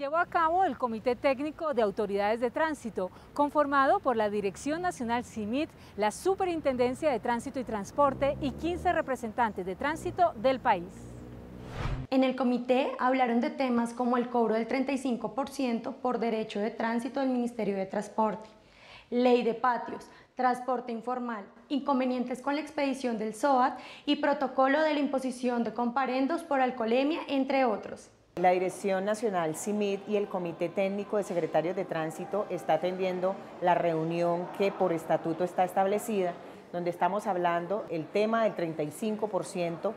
llevó a cabo el Comité Técnico de Autoridades de Tránsito, conformado por la Dirección Nacional CIMIT, la Superintendencia de Tránsito y Transporte y 15 representantes de tránsito del país. En el comité hablaron de temas como el cobro del 35% por derecho de tránsito del Ministerio de Transporte, ley de patios, transporte informal, inconvenientes con la expedición del SOAT y protocolo de la imposición de comparendos por alcoholemia, entre otros. La Dirección Nacional CIMID y el Comité Técnico de Secretarios de Tránsito está atendiendo la reunión que por estatuto está establecida, donde estamos hablando el tema del 35%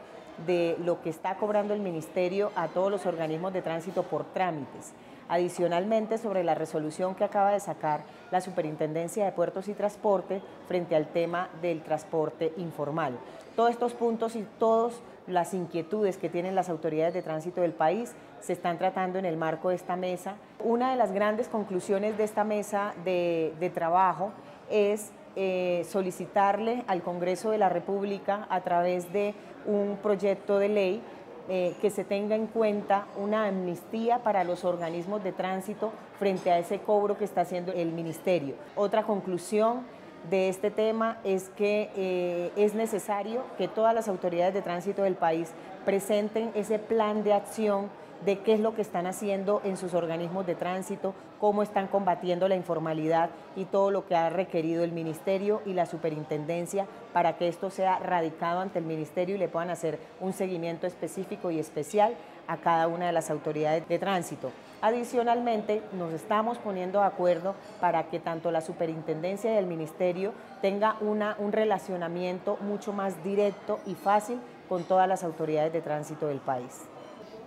de lo que está cobrando el Ministerio a todos los organismos de tránsito por trámites. Adicionalmente, sobre la resolución que acaba de sacar la Superintendencia de Puertos y Transporte frente al tema del transporte informal. Todos estos puntos y todas las inquietudes que tienen las autoridades de tránsito del país se están tratando en el marco de esta mesa. Una de las grandes conclusiones de esta mesa de, trabajo es eh, solicitarle al Congreso de la República a través de un proyecto de ley eh, que se tenga en cuenta una amnistía para los organismos de tránsito frente a ese cobro que está haciendo el Ministerio. Otra conclusión de este tema es que eh, es necesario que todas las autoridades de tránsito del país presenten ese plan de acción de qué es lo que están haciendo en sus organismos de tránsito, cómo están combatiendo la informalidad y todo lo que ha requerido el Ministerio y la Superintendencia para que esto sea radicado ante el Ministerio y le puedan hacer un seguimiento específico y especial a cada una de las autoridades de tránsito. Adicionalmente, nos estamos poniendo de acuerdo para que tanto la superintendencia y el ministerio tenga una, un relacionamiento mucho más directo y fácil con todas las autoridades de tránsito del país.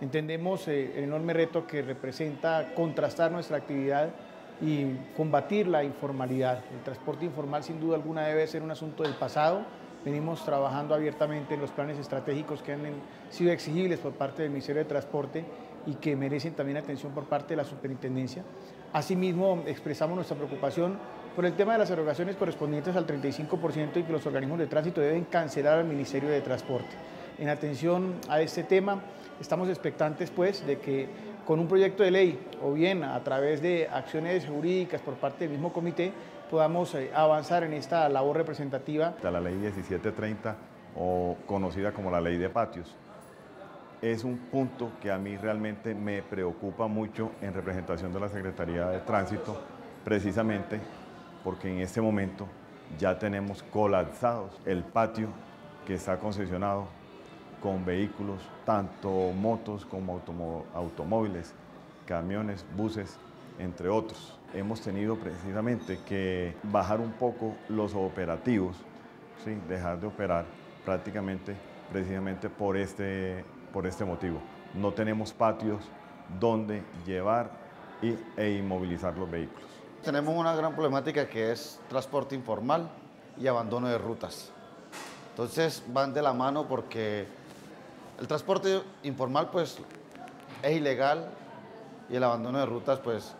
Entendemos eh, el enorme reto que representa contrastar nuestra actividad y combatir la informalidad. El transporte informal sin duda alguna debe ser un asunto del pasado. Venimos trabajando abiertamente en los planes estratégicos que han sido exigibles por parte del Ministerio de Transporte y que merecen también atención por parte de la Superintendencia. Asimismo, expresamos nuestra preocupación por el tema de las erogaciones correspondientes al 35% y que los organismos de tránsito deben cancelar al Ministerio de Transporte. En atención a este tema, estamos expectantes pues de que con un proyecto de ley o bien a través de acciones jurídicas por parte del mismo comité podamos eh, avanzar en esta labor representativa. La ley 1730 o conocida como la ley de patios es un punto que a mí realmente me preocupa mucho en representación de la Secretaría de Tránsito, precisamente porque en este momento ya tenemos colapsados el patio que está concesionado con vehículos, tanto motos como automóviles, camiones, buses, entre otros. Hemos tenido precisamente que bajar un poco los operativos, ¿sí? dejar de operar prácticamente precisamente por este, por este motivo. No tenemos patios donde llevar y, e inmovilizar los vehículos. Tenemos una gran problemática que es transporte informal y abandono de rutas. Entonces van de la mano porque el transporte informal pues es ilegal y el abandono de rutas pues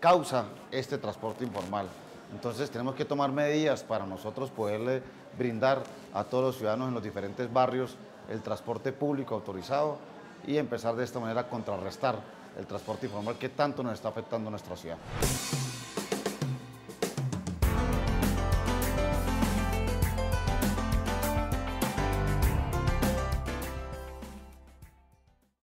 causa este transporte informal. Entonces tenemos que tomar medidas para nosotros poderle brindar a todos los ciudadanos en los diferentes barrios el transporte público autorizado y empezar de esta manera a contrarrestar el transporte informal que tanto nos está afectando a nuestra ciudad.